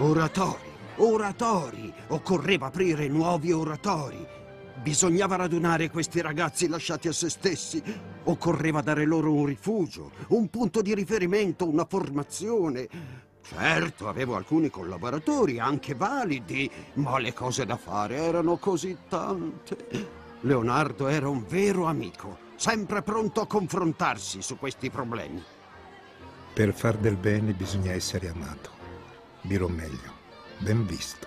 Oratori, oratori! Occorreva aprire nuovi oratori. Bisognava radunare questi ragazzi lasciati a se stessi. Occorreva dare loro un rifugio, un punto di riferimento, una formazione. Certo, avevo alcuni collaboratori, anche validi, ma le cose da fare erano così tante. Leonardo era un vero amico, sempre pronto a confrontarsi su questi problemi. Per far del bene bisogna essere amato. Dirò meglio, ben visto.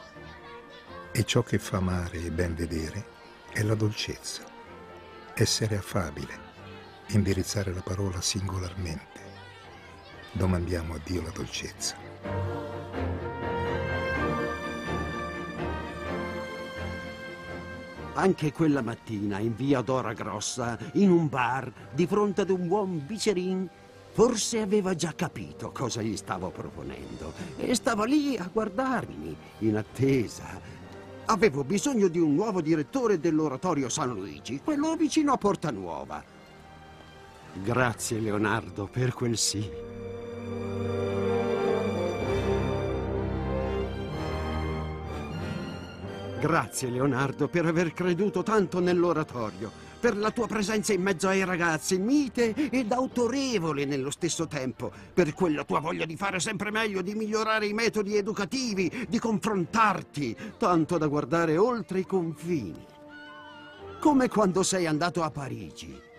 E ciò che fa amare e ben vedere è la dolcezza. Essere affabile, indirizzare la parola singolarmente. Domandiamo a Dio la dolcezza. Anche quella mattina, in via Dora Grossa, in un bar, di fronte ad un buon bicerin, forse aveva già capito cosa gli stavo proponendo e stava lì a guardarmi, in attesa. Avevo bisogno di un nuovo direttore dell'oratorio San Luigi, quello vicino a Porta Nuova. Grazie, Leonardo, per quel sì. Grazie Leonardo per aver creduto tanto nell'oratorio, per la tua presenza in mezzo ai ragazzi, mite ed autorevole nello stesso tempo, per quella tua voglia di fare sempre meglio, di migliorare i metodi educativi, di confrontarti, tanto da guardare oltre i confini. Come quando sei andato a Parigi.